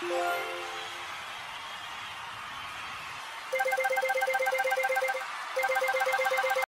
Yeah.